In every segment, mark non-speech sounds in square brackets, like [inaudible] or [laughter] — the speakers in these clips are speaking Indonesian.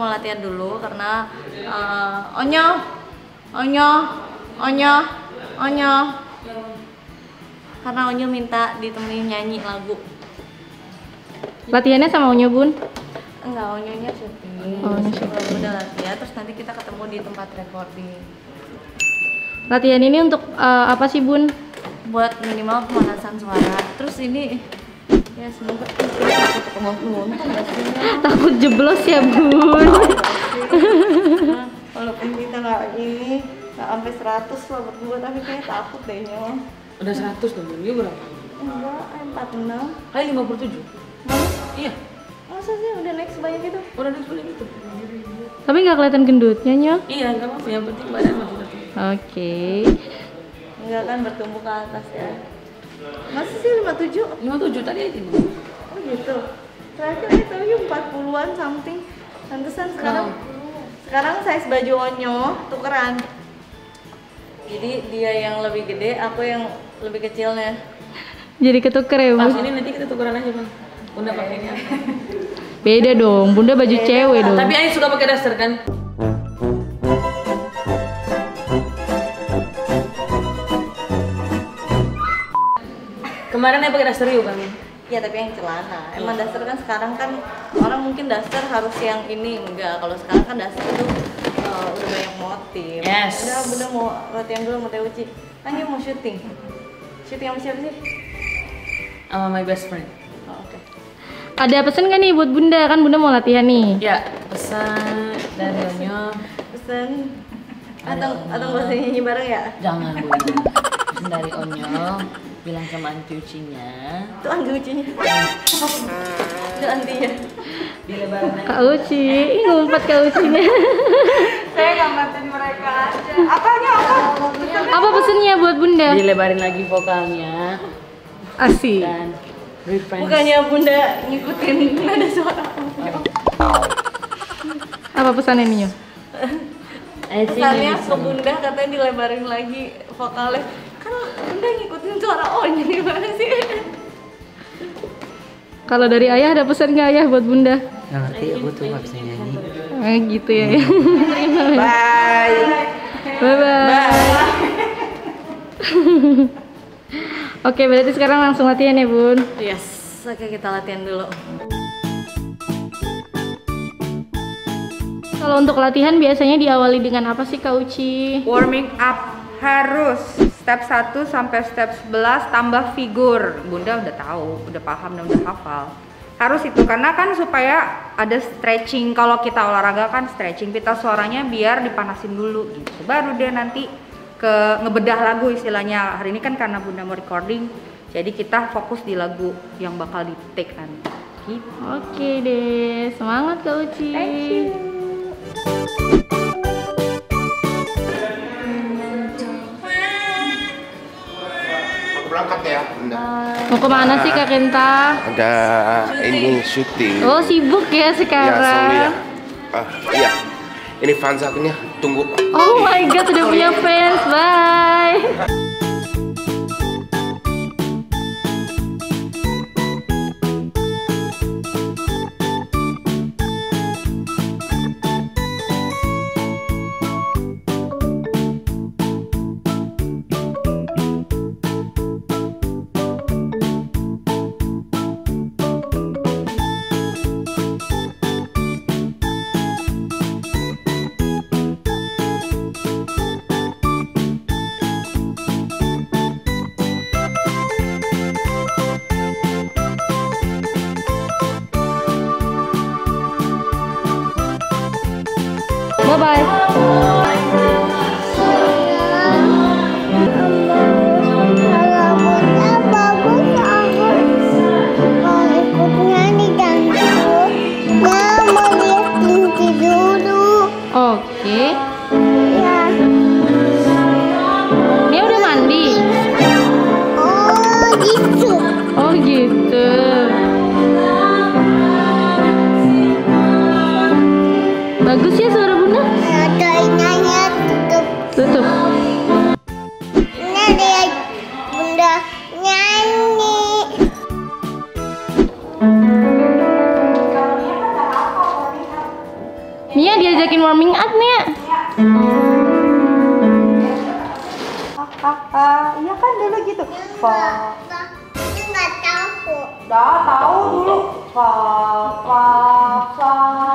mau latihan dulu karena uh, onyo, onyo, onyo, onyo. Karena onyo minta ditemenin nyanyi lagu. Latihannya sama Onyo Bun? Enggak, onyonya syuting. Oh, Sebelum udah latihan, terus nanti kita ketemu di tempat recording. Latihan ini untuk eh, apa sih Bun? Buat minimal pemanasan suara. Terus ini ya semoga takut nggak jeblos ya Bun. Nah, walaupun kita nggak ini nggak sampai 100 lah berdua tapi kayaknya takut deh ya Udah 100 dong, ini berapa? enggak eh, 46 Kali 57 Mana? Iya, masa sih udah naik sebanyak itu udah naik sepuluh gitu Tapi nggak kelihatan gendutnya Nyo. Iya, nggak apa-apa, yang penting badan masih tetap Oke. enggak kan bertumbuh ke atas ya masa sih 57 57 tadi aja nih oh gitu. Terakhir itu yuk 40-an something. Pantesan sekarang sekarang size baju onyo tukeran. Jadi dia yang lebih gede aku yang lebih kecilnya. Jadi ketuker ya Pas Bun. ini nanti kita tukeran aja bang. Bunda pakainya. Beda dong, Bunda baju cewek dong. Tapi Ayah suka pakai daster kan? Kemarin Ayah pakai daster yuk kan? Ya tapi yang celana. Emang daster kan sekarang kan orang mungkin daster harus yang ini enggak. Kalau sekarang kan daster itu uh, udah banyak motif. Yes. Udah bunda mau latihan dulu mau Teuci. Kan dia mau syuting. Syuting sama siapa sih? Sama my best friend Oh, oke. Ada pesan nggak nih buat Bunda? Kan Bunda mau latihan nih. Ya, pesan dari Onyo Pesan atau atau nggak usah nyanyi bareng ya? Jangan Bunda Pesan dari Onyo Bilang sama anti ucinya Itu anti ucinya. Itu antinya. Di lebaran Kak Uci, Ih, ngumpet Kak Ucinya. [laughs] Saya ngamatin mereka aja. Apanya apa? apa pesennya buat Bunda? Dilebarin lagi vokalnya Asik. Dan reference Bukannya bunda ngikutin nada suara. Apa pesannya nih? Nyo? Eh, sini Pesannya ke bunda katanya dilebarin lagi vokalnya. Kan bunda ngikutin suara Onya gimana sih? Kalau dari ayah ada pesan nggak ayah buat Bunda? Nggak ngerti aku tuh nggak bisa nyanyi. Eh, gitu ya. Bye. Bye bye. Oke, berarti sekarang langsung latihan ya, Bun. Yes, oke kita latihan dulu. Kalau untuk latihan biasanya diawali dengan apa sih, Kak Uci? Warming up harus step 1 sampai step 11 tambah figur. Bunda udah tahu, udah paham dan udah hafal. Harus itu karena kan supaya ada stretching kalau kita olahraga kan stretching pita suaranya biar dipanasin dulu gitu. Baru deh nanti ke ngebedah lagu istilahnya. Hari ini kan karena Bunda mau recording jadi kita fokus di lagu yang bakal di take nanti. Gitu. Oke deh, semangat Kak Uci. Aku berangkat ya, Bunda. Mau ke mana sih Kak Kenta? Ada ini syuting. Oh sibuk ya ya, sorry ya. sekarang. Ah, iya. Ini fans akunya tunggu. Oh my god, udah punya fans. Bye. Bye bye. Banyakin warming up nih. Hahaha, iya kan dulu gitu. Fa, Ini nggak tahu. dah tahu dulu. Fa, fa, fa, fa, fa,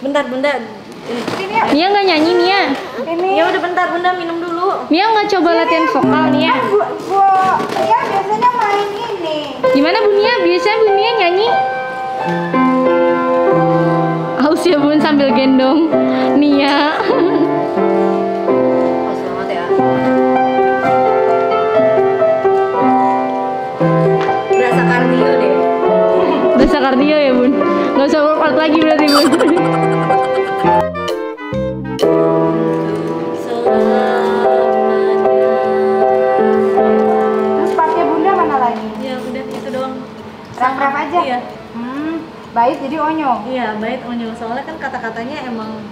bentar bunda. Nia nggak nyanyi Nia. Ini. Ya udah bentar bunda minum dulu. Nia nggak coba latihan vokal Nia. Bu, bu, ya biasanya main ini. Gimana Bu Nia? Biasanya Bu Nia nyanyi? Haus ya Bun sambil gendong Nia. Jadi onyo. Iya baik onyo soalnya kan kata-katanya emang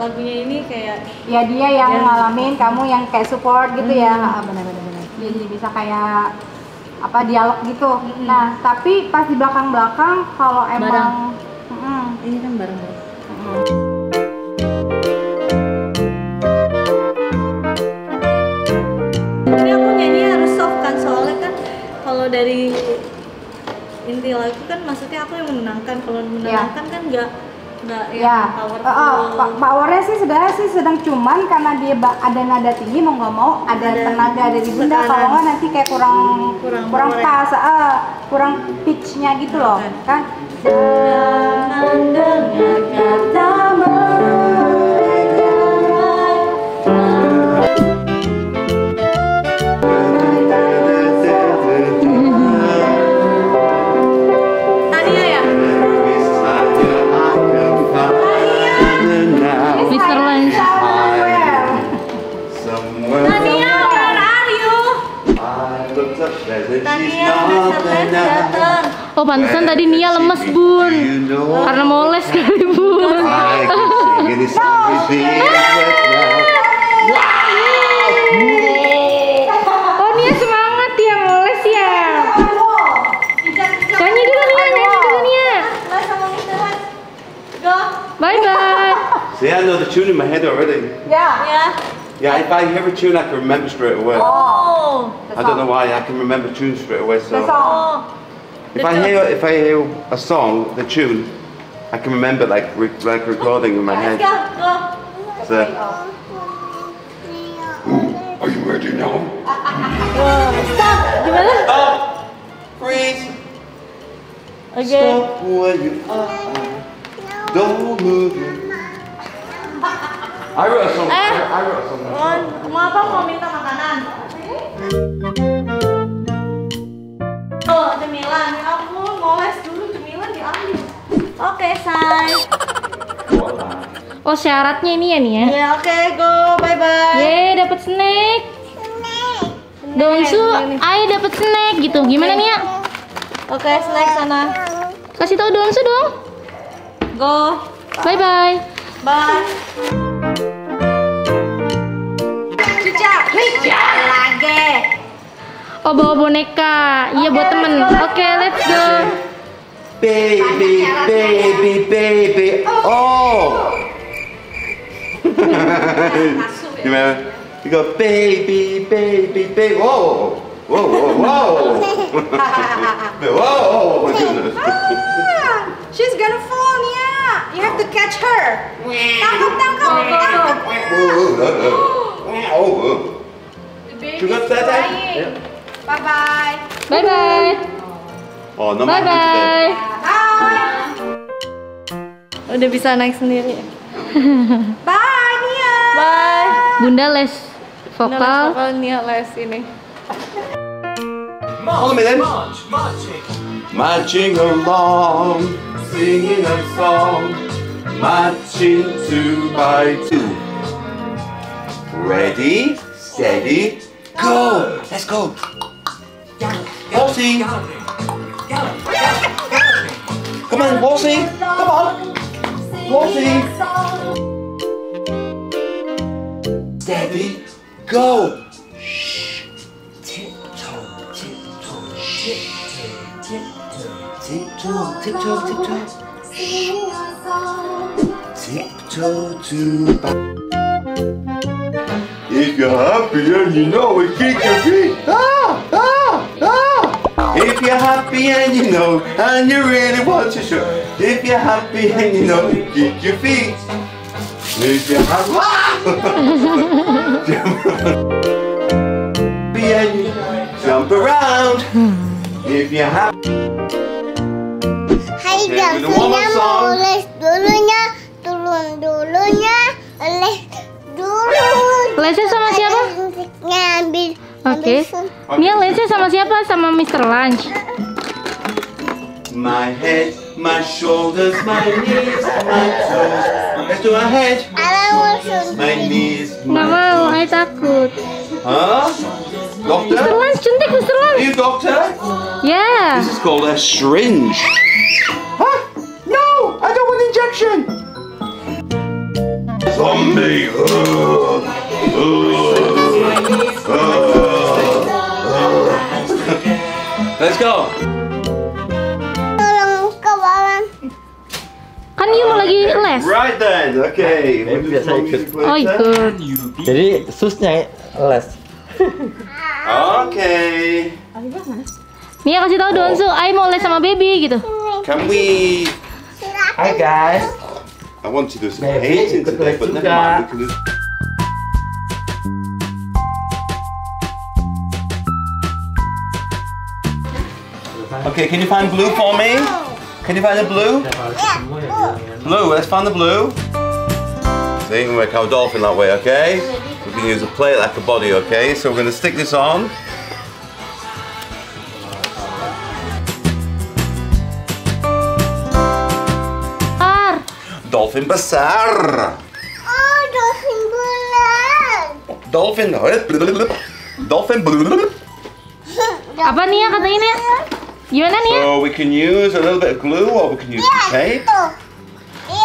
lagunya ini kayak Ya dia yang Ya. ngalamin, kamu yang kayak support gitu ya. Ah, benar-benar benar. Dia jadi bisa kayak apa dialog gitu. Mm-mm. Nah, tapi pas di belakang-belakang kalau emang Barang. Mm-mm. ini kan bareng-bareng. Tapi aku nyanyi harus soft kan soalnya kan kalau dari inti lagu kan maksudnya aku yang menenangkan kalau menenangkan kan nggak nggak Ya, powerful. eh, eh, pa- powernya sih sebenarnya sih sedang cuman karena dia ada nada tinggi mau nggak mau ada, Ada tenaga dari bunda kalau nggak nanti kayak kurang Kurang kurang, pas, eh, kurang pitchnya gitu loh, Oke. kan? Jangan dengar tadi Nia lemes Bun. Karena moles kali Bun. Oh Nia semangat ya moles ya. Nyanyi dulu Nia, nyanyi dulu Nia. Mas sama Mr. Hans. Go. Bye bye. See, I know the tune in my head already. Ya. Ya. Yeah, if I hear a tune, I can remember straight away. Oh. I don't know why, I can remember tunes straight away. So. If I hear if I hear a song, the tune, I can remember like re- like recording in my Let's head. go. Go. So Iya. are you ready now? Wah, stop. Gimana? Stop! Freeze! Oke. Stop where you are. Don't move your I wrote a song. Eh. I wrote a song. Mau, mau apa? Mau minta makanan? Oke, say. [laughs] Oh syaratnya ini ya nih ya. Ya, oke, go. Bye-bye. Yeay dapat snack. Donsu, Ai dapat snack gitu. Gimana nih ya? Oke, snack sana. Kasih tahu Donsu dong. Go. Bye bye. Bye. Cica, Cica lagi. Oh bawa boneka. Iya buat temen. Oke, let's go. Baby, baby, baby. Oh! you remember? You go, baby, baby, baby. Whoa! Whoa, whoa, whoa! whoa! Oh my goodness. Ah, she's gonna fall, Nia. You have to catch her. Tangkap, tangkap, tangkap. Oh, oh. Sugar daddy? Yeah. Bye bye. Bye bye. Oh, no Bye bye. Bye. Udah bisa naik sendiri. [laughs] Bye, Nia. Bye. Bunda les Nah, les vokal. vokal Nia les ini. Follow me then. Marching along, singing a song, marching two by two. Ready, steady, go! Let's go! Horsey! Come on, Horsey! Come on! Horsey! Steady, go! Shh. Tiptoe, tiptoe, tiptoe, tiptoe, tiptoe. Tiptoe Tiptoe. Shh. Tiptoe to back. If you're happy and you know it, kick your feet. Ah, you're happy and you know and you really want to show. If you're happy and you know, kick your feet. If you're happy, [laughs] happy and you jump around. If you're happy. Hai Oke, Davina minum one more song. mau les dulunya, turun dulunya, les dulu. Lesnya sama siapa? Ngambil. Oke. Nia lesnya sama siapa? Sama Mr. Lunch. My head, my shoulders, my knees, my toes. Let's do our head, Ala musuh. my knees, Nggak my mau. Ai takut. Huh? Mr. Doctor? Lunch cantik Mr. Are Lunch. you doctor? Ya. This is called a syringe. Huh? No, I don't want injection. Zombie. Uh, uh, uh. Let's go. Tolong ke bawah. Kan you mau lagi les. Right then. Okay. Eh, biasa ikut. Oh ikut. Jadi susnya les. Okay. Nia kasih tahu Donsu, Ai mau les sama baby gitu. Can we? Hai guys. I want to do some painting today, but never mind. We can do. Okay, can you find blue for me? Can you find the blue? Blue, let's find the blue. See, we make our dolphin that way, okay? We can use a plate like a body, okay? So we're going to stick this on. Ar. Dolphin besar. Oh, dolphin bulan. Dolphin. Eh? Dolphin. Apa Nia katanya Nia? Gimana Nia? So we can use a little bit of glue or we can use tape. Tuh.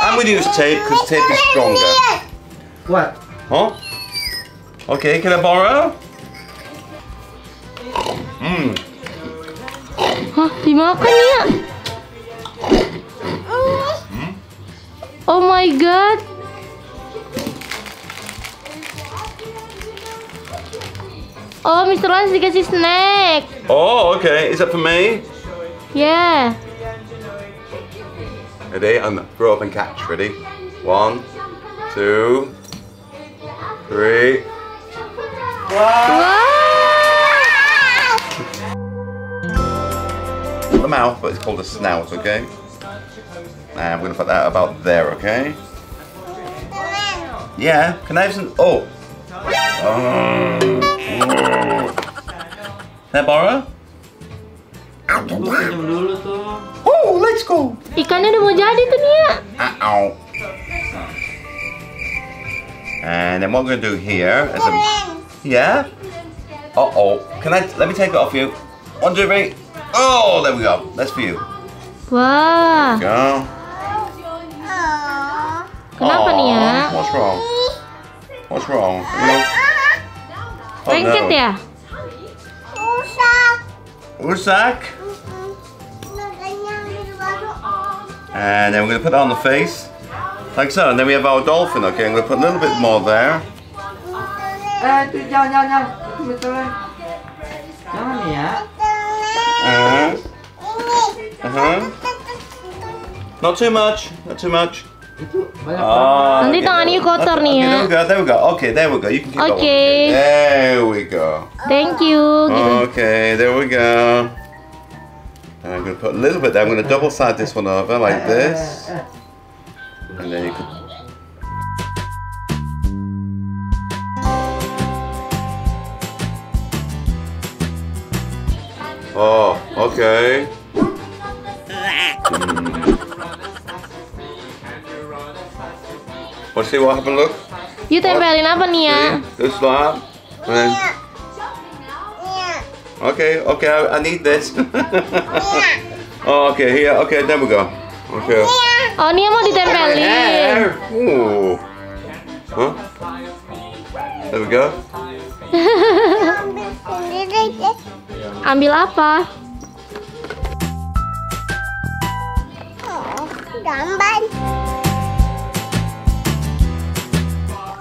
I'm going to use tape because tape is stronger. What? Huh? Okay, can I borrow? Hmm. Hah, dimakan Nia? Oh my god. Oh, Mr. Lance dikasih snack. Oh, okay. Is that for me? Yeah. Ready? And throw up and catch. Ready? One, two, three. Wow! Wow! The mouth, but it's called a snout, okay? And we're gonna put that about there, okay? Yeah, can I have some? Oh! oh. Can I borrow? Tunggu senyum dulu tuh. Oh, let's go. Ikannya udah mau jadi tuh Nia. Uh-oh. And then what we're gonna do here is a yeah. Uh oh. Can I? Let me take it off you. One, two, three. Oh, there we go. That's for you. Wah, Go. kenapa nih ya? What's wrong? What's wrong? No. Oh, Lengket no. ya? Rusak. Rusak. And then we're gonna put it on the face. Like so. And then we have our dolphin, okay? I'm gonna put a little bit more there. Eh. Uh-huh. Uh-huh. Not too much. Not too much. Itu banyak banget. Oh, Nanti okay. tangannya kotor nih okay, ya. There we go, there we go. Okay, there we go. You can keep that one. Okay. There we go. Thank you. Gitu. Okay, there we go. And I'm going to put a little bit there. I'm going to double side this one over like uh, uh, this. Uh. And then you can... Oh, okay. Mm. Want to see what happened? Look. You tempelin apa nih ya? See? Just Okay, okay, I, I need this. [laughs] oh, okay, here, okay, there we go. Okay. Oh, Nia mau ditempelin. Ooh. Huh? There we go. [laughs] Ambil apa? Oh, gambar.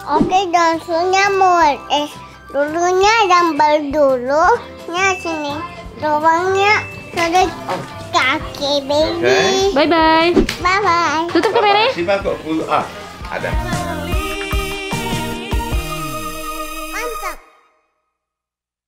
Oke, dansunya mau eh dulunya gambar dulu. Nya sini. Doangnya sudah kaki baby. Okay. Bye bye. Bye bye. Tutup kameranya. If I've got blue. Ah, ada.